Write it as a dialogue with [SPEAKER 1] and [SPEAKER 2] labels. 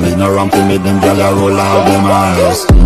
[SPEAKER 1] me no run for me, them gyal a roll out them eyes